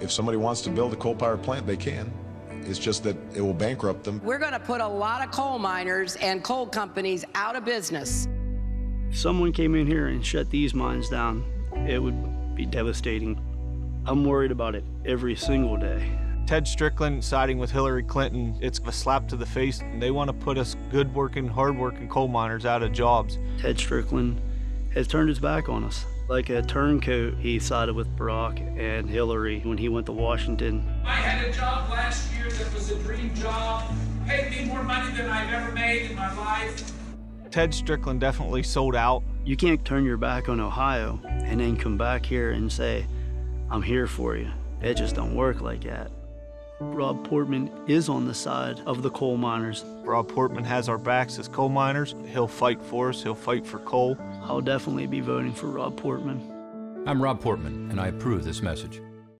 If somebody wants to build a coal-powered plant, they can. It's just that it will bankrupt them. We're going to put a lot of coal miners and coal companies out of business. If someone came in here and shut these mines down, it would be devastating. I'm worried about it every single day. Ted Strickland siding with Hillary Clinton, it's a slap to the face. They want to put us good working, hard working coal miners out of jobs. Ted Strickland has turned his back on us. Like a turncoat, he sided with Barack and Hillary when he went to Washington. I had a job last year that was a dream job, paid me more money than I've ever made in my life. Ted Strickland definitely sold out. You can't turn your back on Ohio and then come back here and say, I'm here for you. It just don't work like that. Rob Portman is on the side of the coal miners. Rob Portman has our backs as coal miners. He'll fight for us, he'll fight for coal. I'll definitely be voting for Rob Portman. I'm Rob Portman, and I approve this message.